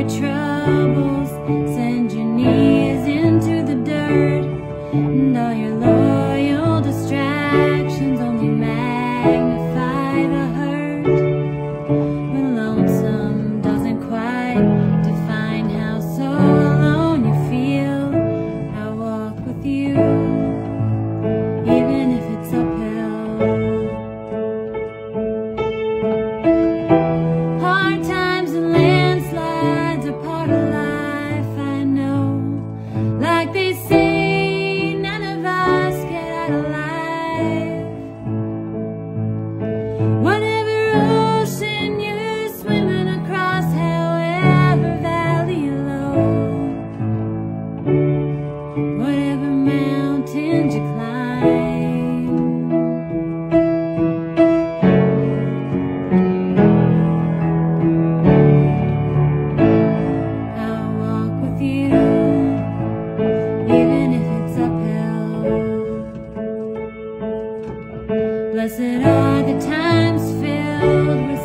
your trust. Blessed are the times filled with